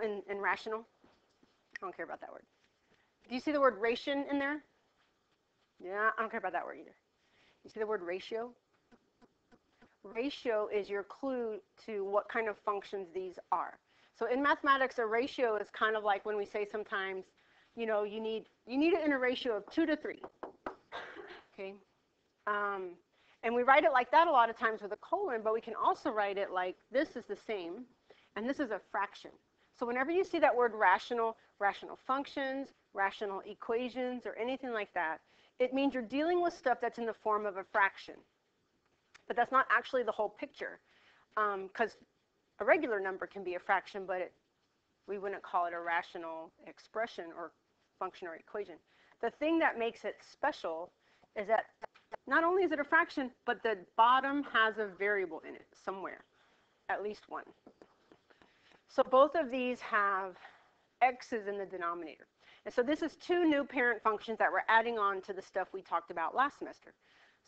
and, and rational? I don't care about that word. Do you see the word ration in there? Yeah, I don't care about that word either. You see the word ratio? Ratio is your clue to what kind of functions these are. So in mathematics, a ratio is kind of like when we say sometimes, you know, you need you need it in a ratio of two to three. Okay, um, and we write it like that a lot of times with a colon, but we can also write it like this is the same, and this is a fraction. So whenever you see that word rational, rational functions, rational equations, or anything like that, it means you're dealing with stuff that's in the form of a fraction. But that's not actually the whole picture, because um, a regular number can be a fraction, but it, we wouldn't call it a rational expression or function or equation. The thing that makes it special is that not only is it a fraction, but the bottom has a variable in it somewhere, at least one. So both of these have x's in the denominator. And so this is two new parent functions that we're adding on to the stuff we talked about last semester.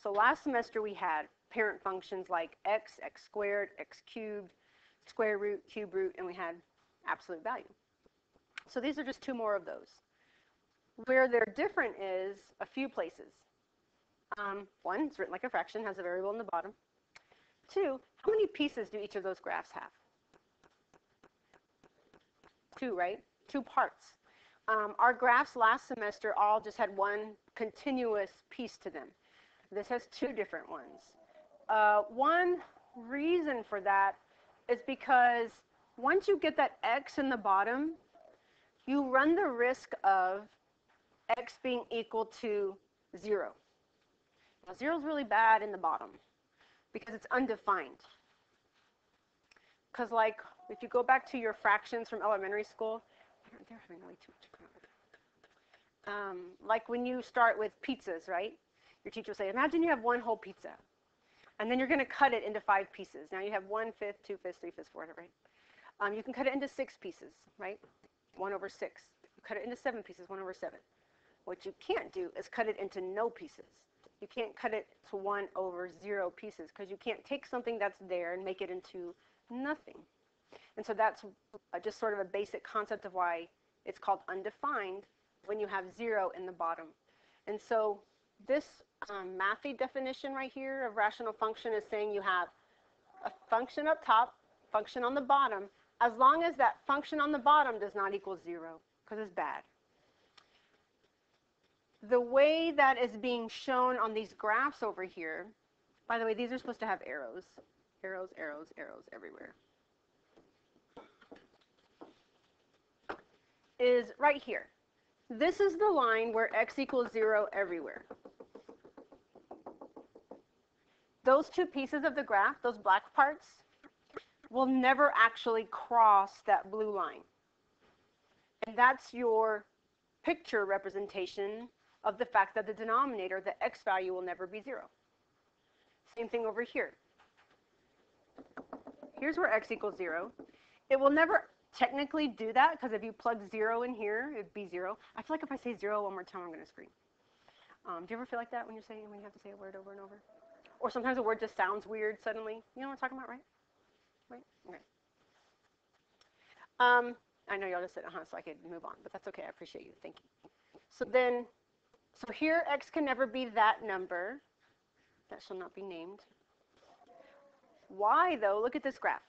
So last semester we had parent functions like x, x squared, x cubed, square root, cube root, and we had absolute value. So these are just two more of those. Where they're different is a few places. Um, one, it's written like a fraction, has a variable in the bottom. Two, how many pieces do each of those graphs have? Two, right? Two parts. Um, our graphs last semester all just had one continuous piece to them. This has two different ones. Uh, one reason for that is because once you get that x in the bottom, you run the risk of x being equal to 0. Now, 0 is really bad in the bottom because it's undefined. Because, like, if you go back to your fractions from elementary school, they're having way too much um, like when you start with pizzas, right? Your teacher will say, imagine you have one whole pizza. And then you're going to cut it into five pieces. Now you have one fifth, two fifths, three fifths, four, whatever. Right? Um, you can cut it into six pieces, right? One over six. You cut it into seven pieces, one over seven. What you can't do is cut it into no pieces. You can't cut it to one over zero pieces because you can't take something that's there and make it into nothing. And so that's just sort of a basic concept of why it's called undefined when you have zero in the bottom. And so this um, mathy definition right here of rational function is saying you have a function up top, function on the bottom, as long as that function on the bottom does not equal zero, because it's bad. The way that is being shown on these graphs over here, by the way, these are supposed to have arrows. Arrows, arrows, arrows everywhere. Is right here. This is the line where x equals 0 everywhere. Those two pieces of the graph, those black parts, will never actually cross that blue line. And that's your picture representation of the fact that the denominator, the x value, will never be 0. Same thing over here. Here's where x equals 0. It will never technically do that because if you plug zero in here, it'd be zero. I feel like if I say zero one more time, I'm going to scream. Um, do you ever feel like that when you're saying when you have to say a word over and over? Or sometimes a word just sounds weird suddenly. You know what I'm talking about, right? Right? Okay. Um, I know y'all just said uh-huh, so I could move on, but that's okay. I appreciate you. Thank you. So then, so here x can never be that number. That shall not be named. Y, though, look at this graph.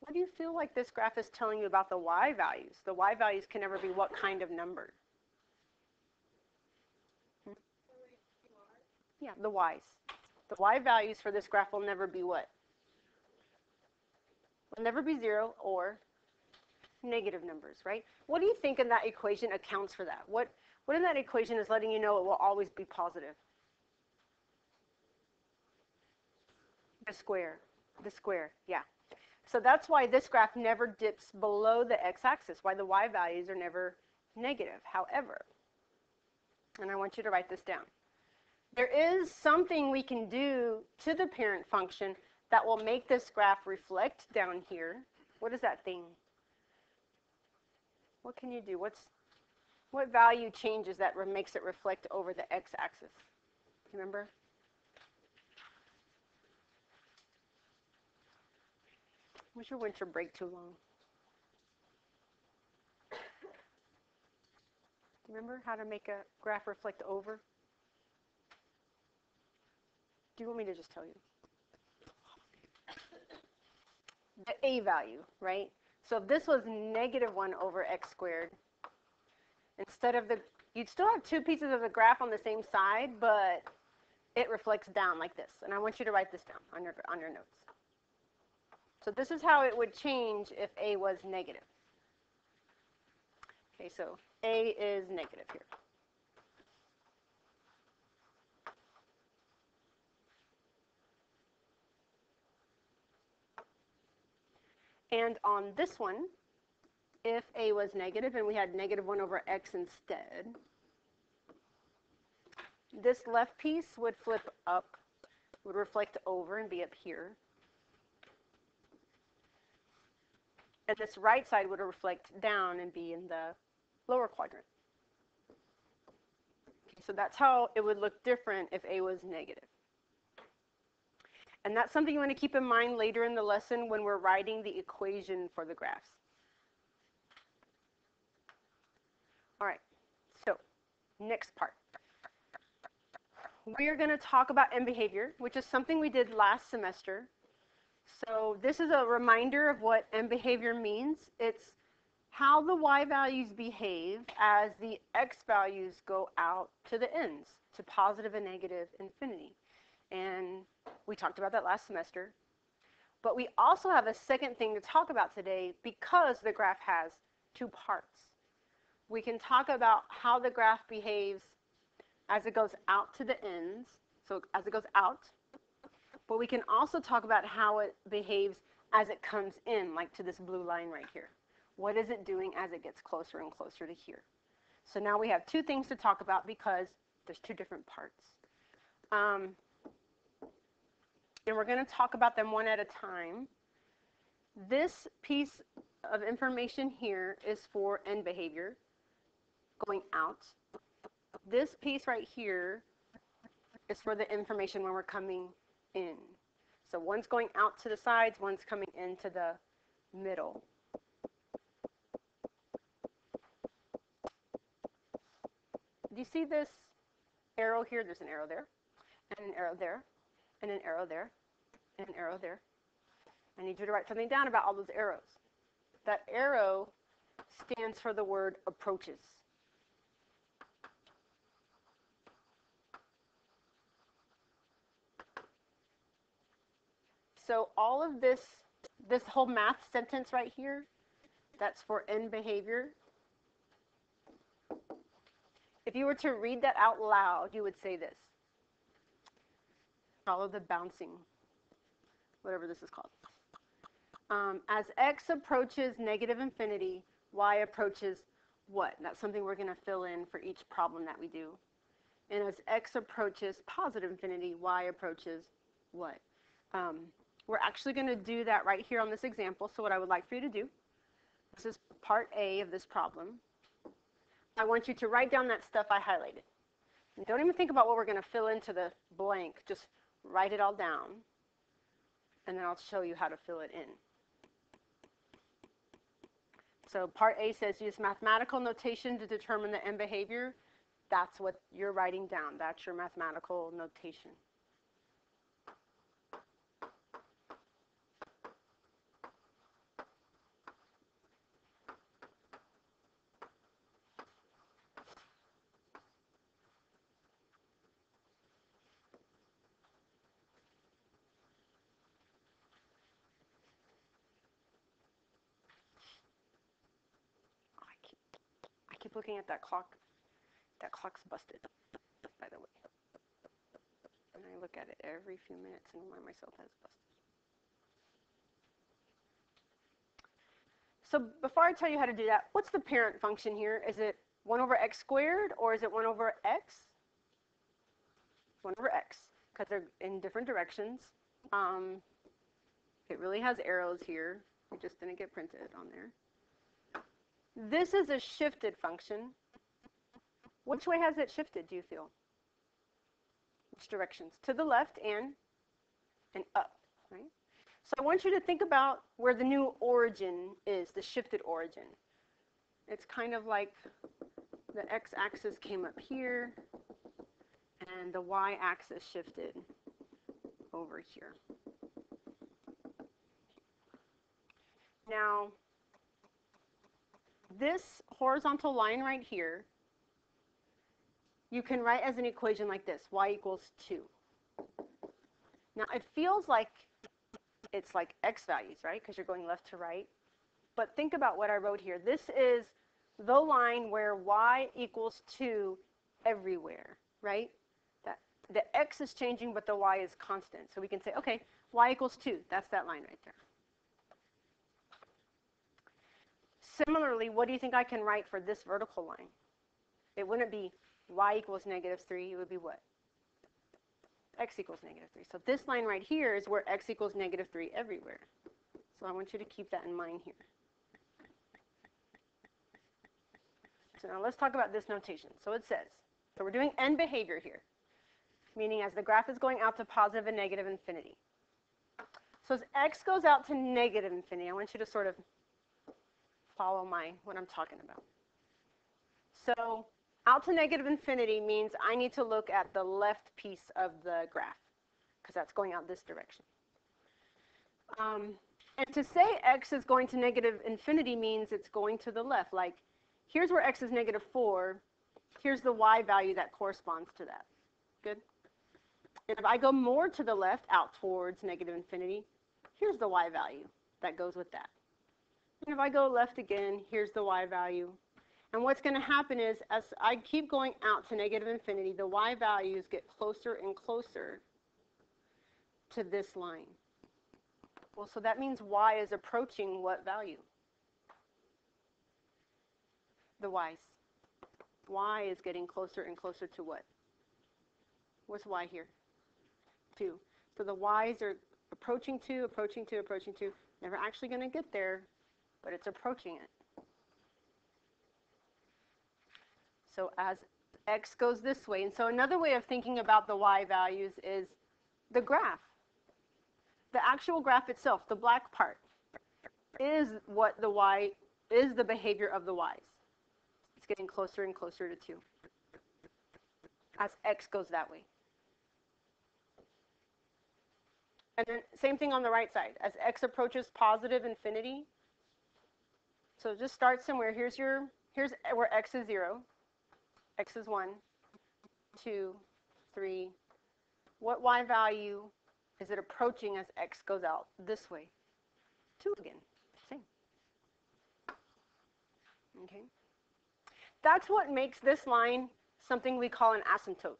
What do you feel like this graph is telling you about the y values? The y values can never be what kind of number? Hmm? Yeah, the y's. The y values for this graph will never be what? Will never be 0 or negative numbers, right? What do you think in that equation accounts for that? What, what in that equation is letting you know it will always be positive? The square. The square, yeah. So that's why this graph never dips below the x-axis, why the y values are never negative. However, and I want you to write this down, there is something we can do to the parent function that will make this graph reflect down here. What is that thing? What can you do? What's what value changes that makes it reflect over the x-axis? Remember? Was your winter break too long? Remember how to make a graph reflect over? Do you want me to just tell you? The a value, right? So if this was negative 1 over x squared, instead of the, you'd still have two pieces of the graph on the same side, but it reflects down like this. And I want you to write this down on your, on your notes. So this is how it would change if a was negative. Okay, so a is negative here. And on this one, if a was negative and we had negative 1 over x instead, this left piece would flip up, would reflect over and be up here. And this right side would reflect down and be in the lower quadrant. Okay, so that's how it would look different if A was negative. And that's something you want to keep in mind later in the lesson when we're writing the equation for the graphs. All right, so next part. We are going to talk about end behavior, which is something we did last semester. So this is a reminder of what end behavior means. It's how the y values behave as the x values go out to the ends, to positive and negative infinity. And we talked about that last semester. But we also have a second thing to talk about today because the graph has two parts. We can talk about how the graph behaves as it goes out to the ends, so as it goes out, but we can also talk about how it behaves as it comes in, like to this blue line right here. What is it doing as it gets closer and closer to here? So now we have two things to talk about because there's two different parts. Um, and we're going to talk about them one at a time. This piece of information here is for end behavior, going out. This piece right here is for the information when we're coming in. So one's going out to the sides, one's coming into the middle. Do you see this arrow here? There's an arrow there, and an arrow there, and an arrow there, and an arrow there. I need you to write something down about all those arrows. That arrow stands for the word approaches. So all of this, this whole math sentence right here, that's for end behavior. If you were to read that out loud, you would say this. Follow the bouncing, whatever this is called. Um, as x approaches negative infinity, y approaches what? That's something we're going to fill in for each problem that we do. And as x approaches positive infinity, y approaches what? Um, we're actually going to do that right here on this example. So what I would like for you to do, this is part A of this problem. I want you to write down that stuff I highlighted. And don't even think about what we're going to fill into the blank. Just write it all down. And then I'll show you how to fill it in. So part A says use mathematical notation to determine the end behavior. That's what you're writing down. That's your mathematical notation. keep looking at that clock. That clock's busted, by the way. And I look at it every few minutes and remind myself that it's busted. So before I tell you how to do that, what's the parent function here? Is it 1 over x squared or is it 1 over x? 1 over x, because they're in different directions. Um, it really has arrows here. It just didn't get printed on there. This is a shifted function. Which way has it shifted, do you feel? Which directions? To the left and, and up, right? So I want you to think about where the new origin is, the shifted origin. It's kind of like the x-axis came up here, and the y-axis shifted over here. Now, this horizontal line right here, you can write as an equation like this, y equals 2. Now, it feels like it's like x values, right? Because you're going left to right. But think about what I wrote here. This is the line where y equals 2 everywhere, right? That The x is changing, but the y is constant. So we can say, okay, y equals 2. That's that line right there. Similarly, what do you think I can write for this vertical line? It wouldn't be y equals negative 3. It would be what? x equals negative 3. So this line right here is where x equals negative 3 everywhere. So I want you to keep that in mind here. So now let's talk about this notation. So it says, so we're doing end behavior here, meaning as the graph is going out to positive and negative infinity. So as x goes out to negative infinity, I want you to sort of follow my what I'm talking about. So out to negative infinity means I need to look at the left piece of the graph because that's going out this direction. Um, and to say x is going to negative infinity means it's going to the left. Like, here's where x is negative 4. Here's the y value that corresponds to that. Good? And if I go more to the left, out towards negative infinity, here's the y value that goes with that. And if I go left again, here's the y value. And what's going to happen is as I keep going out to negative infinity, the y values get closer and closer to this line. Well, so that means y is approaching what value? The y's. y is getting closer and closer to what? What's y here? 2. So the y's are approaching 2, approaching 2, approaching 2. Never actually going to get there, but it's approaching it. So as x goes this way, and so another way of thinking about the y values is the graph. The actual graph itself, the black part, is what the y, is the behavior of the y's. It's getting closer and closer to 2 as x goes that way. And then same thing on the right side. As x approaches positive infinity, so just start somewhere. Here's your here's where x is 0, x is 1, 2, 3. What y value is it approaching as x goes out this way? 2 again. Same. Okay. That's what makes this line something we call an asymptote.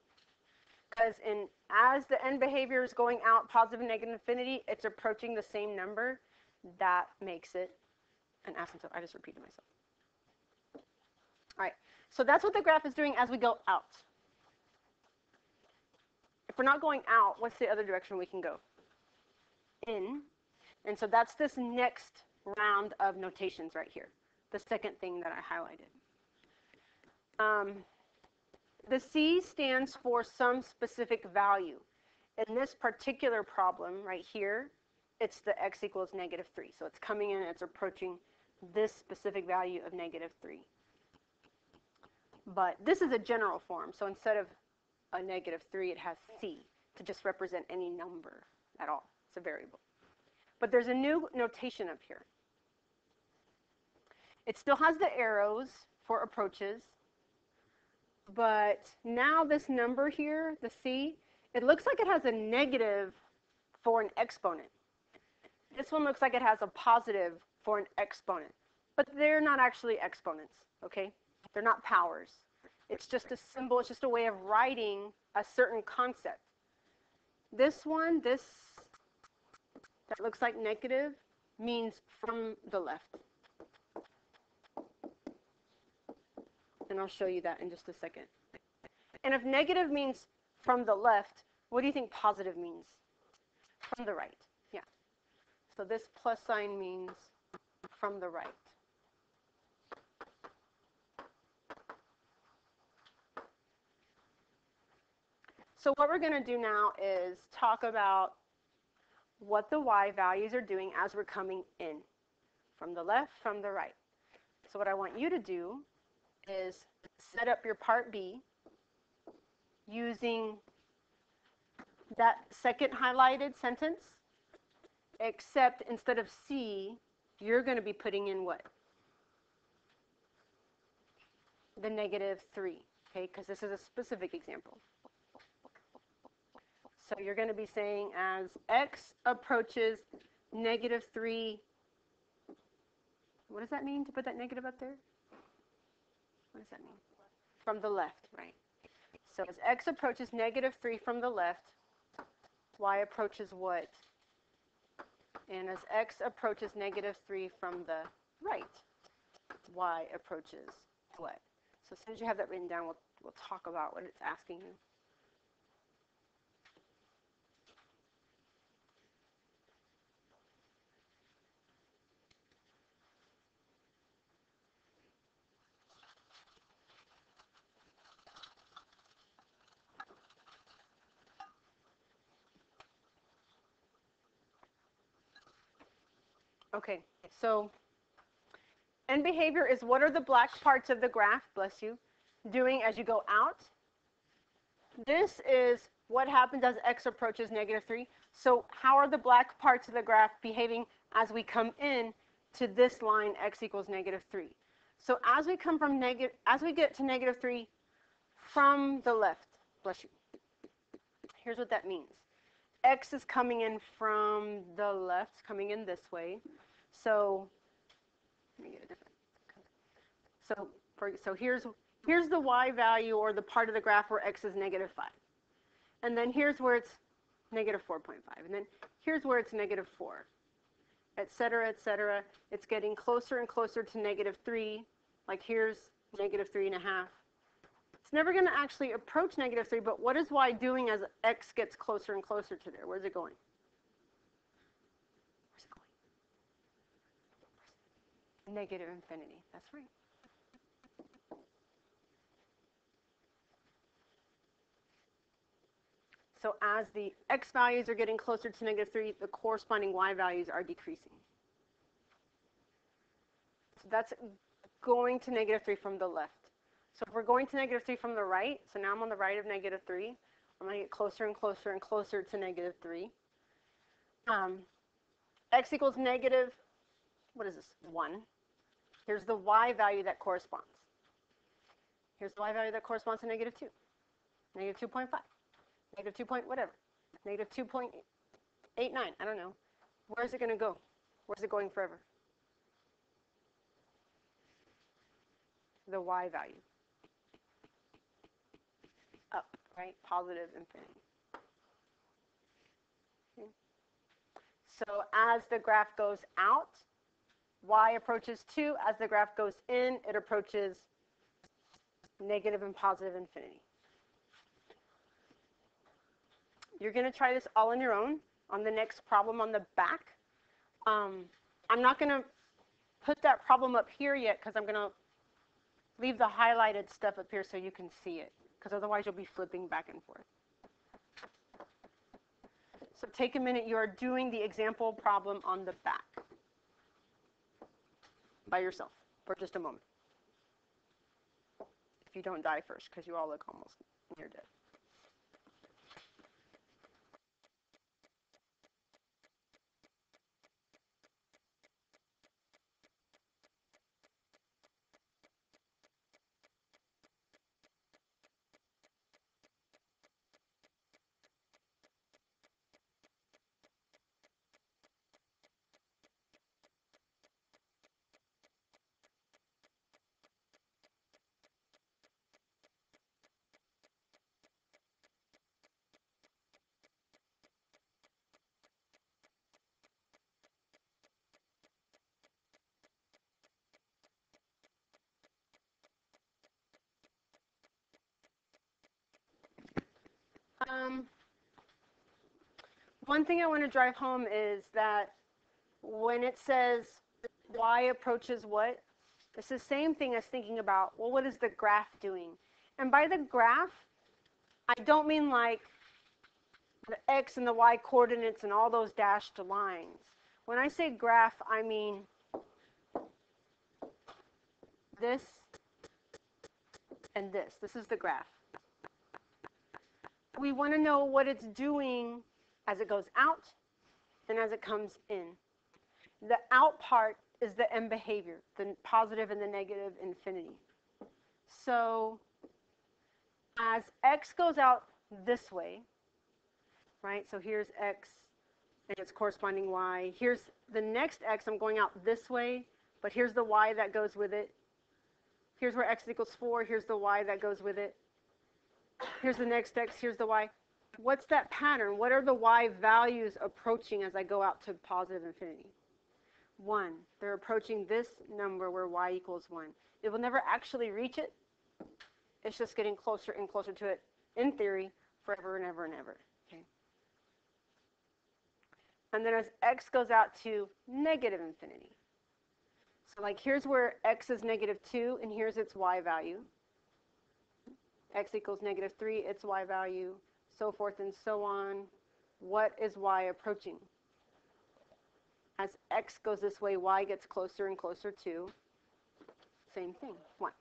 Because in as the end behavior is going out positive and negative infinity, it's approaching the same number. That makes it an asymptote. I just repeated myself. All right, so that's what the graph is doing as we go out. If we're not going out, what's the other direction we can go? In. And so that's this next round of notations right here, the second thing that I highlighted. Um, the C stands for some specific value. In this particular problem right here, it's the x equals negative 3. So it's coming in, it's approaching this specific value of negative 3. But this is a general form, so instead of a negative 3, it has c to just represent any number at all. It's a variable. But there's a new notation up here. It still has the arrows for approaches, but now this number here, the c, it looks like it has a negative for an exponent. This one looks like it has a positive for an exponent. But they're not actually exponents, okay? They're not powers. It's just a symbol, it's just a way of writing a certain concept. This one, this, that looks like negative, means from the left. And I'll show you that in just a second. And if negative means from the left, what do you think positive means? From the right, yeah. So this plus sign means from the right. So what we're going to do now is talk about what the y values are doing as we're coming in, from the left, from the right. So what I want you to do is set up your part B using that second highlighted sentence, except instead of C, you're going to be putting in what? The negative 3, okay, because this is a specific example. So you're going to be saying as x approaches negative 3, what does that mean to put that negative up there? What does that mean? From the left, right. So as x approaches negative 3 from the left, y approaches what? And as x approaches negative 3 from the right, y approaches what? So as soon as you have that written down, we'll, we'll talk about what it's asking you. Okay, so end behavior is what are the black parts of the graph, bless you, doing as you go out. This is what happens as x approaches negative 3. So how are the black parts of the graph behaving as we come in to this line x equals negative 3? So as we come from negative, as we get to negative 3 from the left, bless you, here's what that means. x is coming in from the left, coming in this way. So let me get a different. So for, so here's here's the y value or the part of the graph where x is negative 5. And then here's where it's negative 4.5. And then here's where it's negative 4, et cetera, et cetera. It's getting closer and closer to negative 3. Like here's negative 3 and a half. It's never going to actually approach negative 3, but what is y doing as x gets closer and closer to there? Where's it going? Negative infinity. That's right. So as the x values are getting closer to negative 3, the corresponding y values are decreasing. So that's going to negative 3 from the left. So if we're going to negative 3 from the right, so now I'm on the right of negative 3, I'm going to get closer and closer and closer to negative 3. Um, x equals negative, what is this, 1. Here's the y value that corresponds. Here's the y value that corresponds to negative 2, negative 2.5, negative 2 point whatever, negative 2.89, I don't know. Where's it going to go? Where's it going forever? The y value. Up, right? Positive infinity. Okay. So as the graph goes out, y approaches 2. As the graph goes in, it approaches negative and positive infinity. You're going to try this all on your own on the next problem on the back. Um, I'm not going to put that problem up here yet because I'm going to leave the highlighted stuff up here so you can see it because otherwise you'll be flipping back and forth. So take a minute. You are doing the example problem on the back by yourself for just a moment. If you don't die first, because you all look almost near dead. One thing I want to drive home is that when it says y approaches what, it's the same thing as thinking about, well, what is the graph doing? And by the graph, I don't mean like the x and the y coordinates and all those dashed lines. When I say graph, I mean this and this. This is the graph. We want to know what it's doing as it goes out and as it comes in. The out part is the end behavior, the positive and the negative infinity. So as x goes out this way, right? So here's x and its corresponding y. Here's the next x, I'm going out this way, but here's the y that goes with it. Here's where x equals 4, here's the y that goes with it. Here's the next x, here's the y. What's that pattern? What are the y values approaching as I go out to positive infinity? 1. They're approaching this number where y equals 1. It will never actually reach it. It's just getting closer and closer to it, in theory, forever and ever and ever. Okay. And then as x goes out to negative infinity. So like here's where x is negative 2, and here's its y value. x equals negative 3, its y value, so forth and so on. What is y approaching? As x goes this way, y gets closer and closer to, same thing, 1.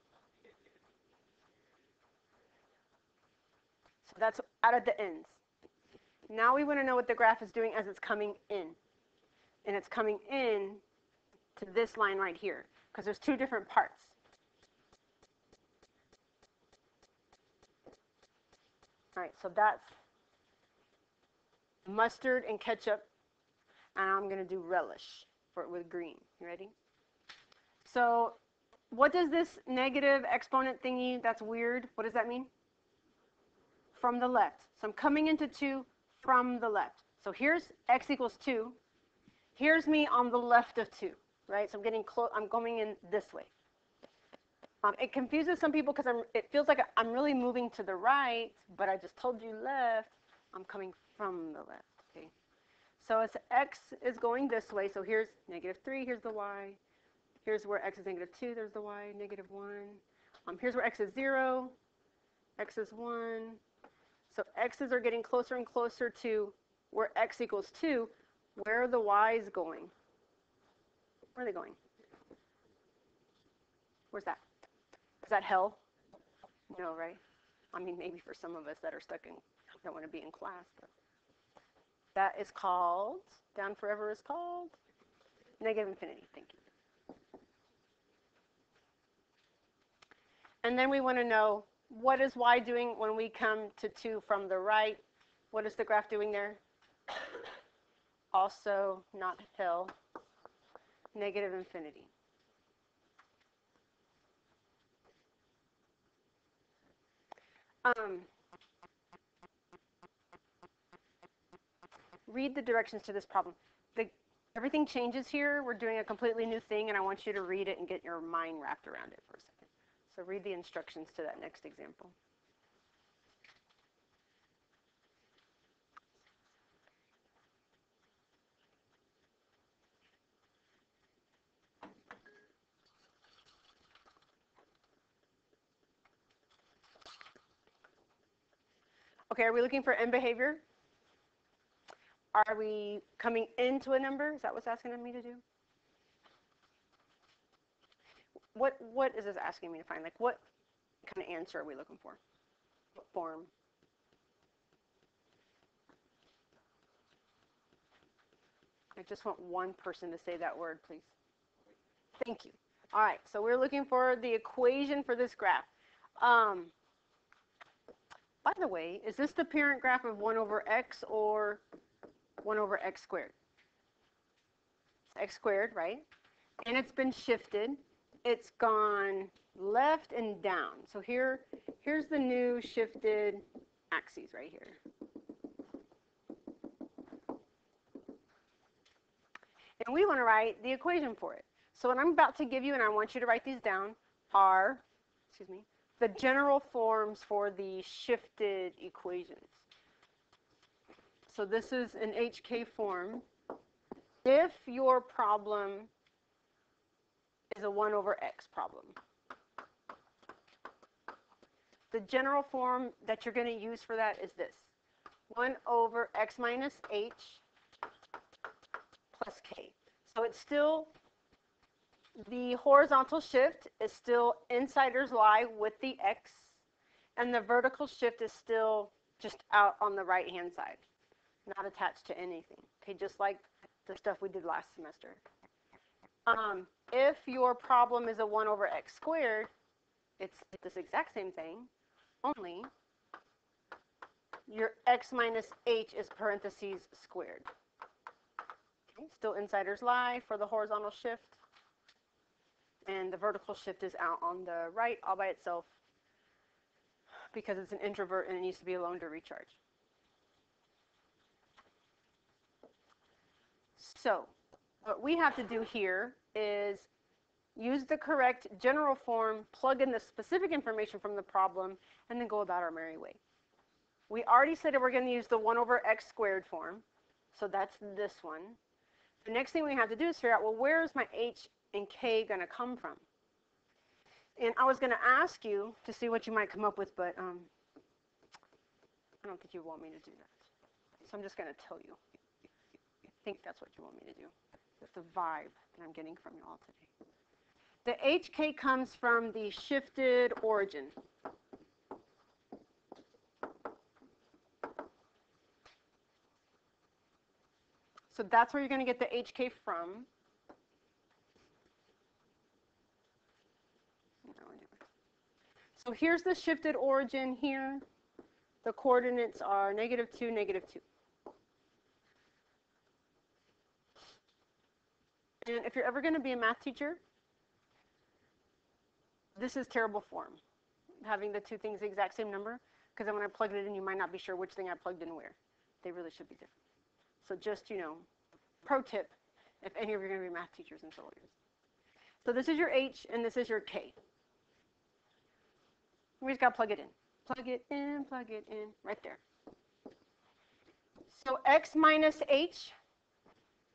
So that's out of the ends. Now we want to know what the graph is doing as it's coming in. And it's coming in to this line right here, because there's two different parts. All right, so that's mustard and ketchup, and I'm going to do relish for it with green. You ready? So what does this negative exponent thingy, that's weird, what does that mean? From the left. So I'm coming into 2 from the left. So here's x equals 2. Here's me on the left of 2, right? So I'm getting close, I'm going in this way. Um, it confuses some people because it feels like I'm really moving to the right, but I just told you left. I'm coming from the left, okay? So as x is going this way, so here's negative 3, here's the y. Here's where x is negative 2, there's the y, negative 1. Um, here's where x is 0, x is 1. So x's are getting closer and closer to where x equals 2. Where are the y's going? Where are they going? Where's that? That hell? No, right? I mean, maybe for some of us that are stuck in, don't want to be in class. But that is called, down forever is called negative infinity. Thank you. And then we want to know what is y doing when we come to 2 from the right? What is the graph doing there? Also not hell, negative infinity. Um, read the directions to this problem. The, everything changes here. We're doing a completely new thing, and I want you to read it and get your mind wrapped around it for a second. So read the instructions to that next example. Okay, are we looking for end behavior? Are we coming into a number? Is that what's asking me to do? what what is this asking me to find? Like what kind of answer are we looking for? What form? I just want one person to say that word, please. Thank you. All right, so we're looking for the equation for this graph. Um, by the way, is this the parent graph of 1 over x or 1 over x squared? It's x squared, right? And it's been shifted it's gone left and down. So here, here's the new shifted axes right here. And we want to write the equation for it. So what I'm about to give you, and I want you to write these down, are, excuse me, the general forms for the shifted equations. So this is an HK form. If your problem is a 1 over x problem. The general form that you're going to use for that is this. 1 over x minus h plus k. So it's still the horizontal shift is still insiders lie with the x, and the vertical shift is still just out on the right hand side, not attached to anything. Okay, just like the stuff we did last semester. Um, if your problem is a 1 over x squared, it's this exact same thing, only your x minus h is parentheses squared. Okay, still insiders lie for the horizontal shift. And the vertical shift is out on the right all by itself because it's an introvert and it needs to be alone to recharge. So what we have to do here is use the correct general form, plug in the specific information from the problem, and then go about our merry way. We already said that we're going to use the 1 over x squared form, so that's this one. The next thing we have to do is figure out, well, where is my h and k going to come from? And I was going to ask you to see what you might come up with, but um, I don't think you want me to do that. So I'm just going to tell you. I think that's what you want me to do. That's the vibe that I'm getting from you all today. The HK comes from the shifted origin. So that's where you're going to get the HK from. So here's the shifted origin here. The coordinates are negative 2, negative 2. And if you're ever going to be a math teacher, this is terrible form, having the two things the exact same number, because then when I plugged it in, you might not be sure which thing I plugged in where. They really should be different. So just, you know, pro tip, if any of you are going to be math teachers in several years. So this is your H, and this is your K. We just got to plug it in. Plug it in, plug it in, right there. So x minus h,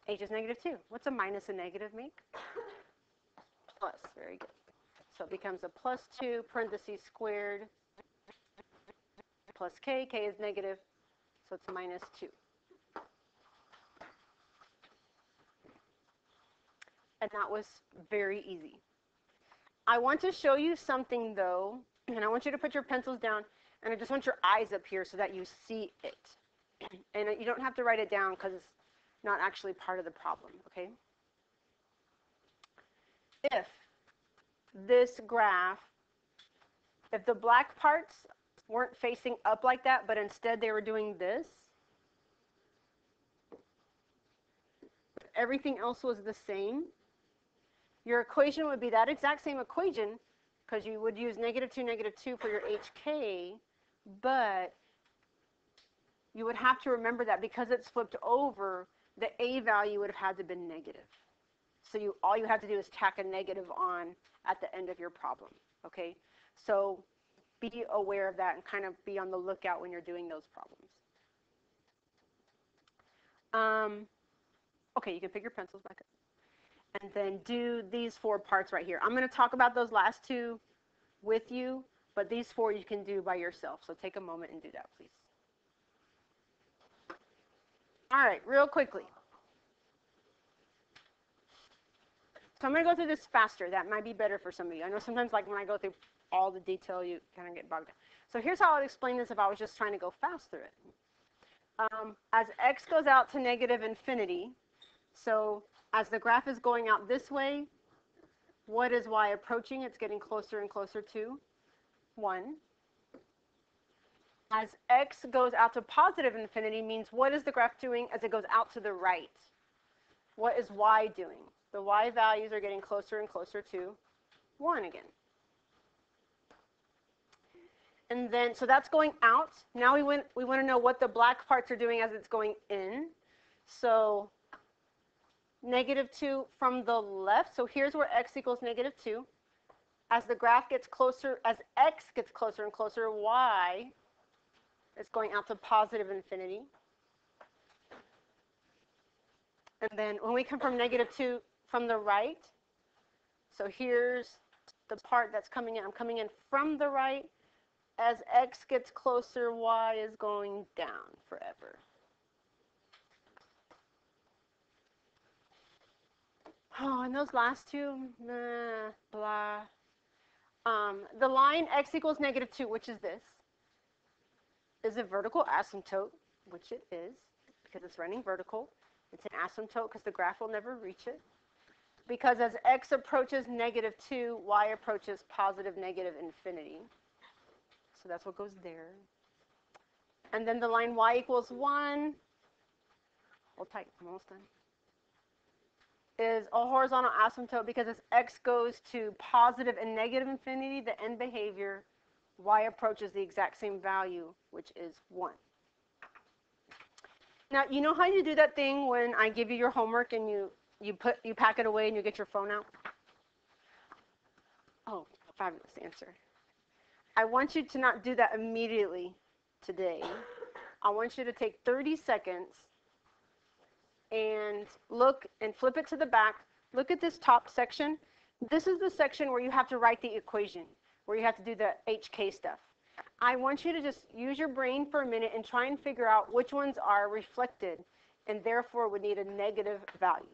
h is negative 2. What's a minus a negative make? Plus, very good. So it becomes a plus 2 parentheses squared plus k. k is negative, so it's minus 2. And that was very easy. I want to show you something, though, and I want you to put your pencils down, and I just want your eyes up here so that you see it. And you don't have to write it down because it's not actually part of the problem, okay? If this graph, if the black parts weren't facing up like that, but instead they were doing this, everything else was the same, your equation would be that exact same equation because you would use negative 2, negative 2 for your HK, but you would have to remember that because it's flipped over, the A value would have had to have been negative. So you all you have to do is tack a negative on at the end of your problem, okay? So be aware of that and kind of be on the lookout when you're doing those problems. Um, okay, you can pick your pencils back up and then do these four parts right here. I'm going to talk about those last two with you, but these four you can do by yourself. So take a moment and do that, please. All right, real quickly. So I'm going to go through this faster. That might be better for some of you. I know sometimes like when I go through all the detail, you kind of get bogged down. So here's how I'd explain this if I was just trying to go fast through it. Um, as x goes out to negative infinity, so as the graph is going out this way, what is y approaching? It's getting closer and closer to 1. As x goes out to positive infinity means what is the graph doing as it goes out to the right? What is y doing? The y values are getting closer and closer to 1 again. And then, so that's going out. Now we want, we want to know what the black parts are doing as it's going in. So negative 2 from the left. So here's where x equals negative 2. As the graph gets closer, as x gets closer and closer, y is going out to positive infinity. And then when we come from negative 2 from the right, so here's the part that's coming in. I'm coming in from the right. As x gets closer, y is going down forever. Oh, and those last two, blah. Um, the line x equals negative 2, which is this, is a vertical asymptote, which it is, because it's running vertical. It's an asymptote because the graph will never reach it. Because as x approaches negative 2, y approaches positive negative infinity. So that's what goes there. And then the line y equals 1, hold tight, I'm almost done, is a horizontal asymptote because as x goes to positive and negative infinity, the end behavior, y approaches the exact same value, which is 1. Now, you know how you do that thing when I give you your homework and you, you, put, you pack it away and you get your phone out? Oh, fabulous answer. I want you to not do that immediately today. I want you to take 30 seconds and look and flip it to the back. Look at this top section. This is the section where you have to write the equation, where you have to do the HK stuff. I want you to just use your brain for a minute and try and figure out which ones are reflected and therefore would need a negative value.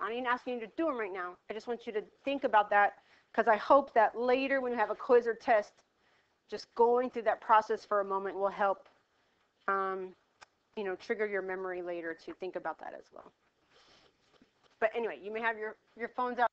I'm not even asking you to do them right now. I just want you to think about that because I hope that later when you have a quiz or test, just going through that process for a moment will help um, you know, trigger your memory later to think about that as well. But anyway, you may have your, your phones out.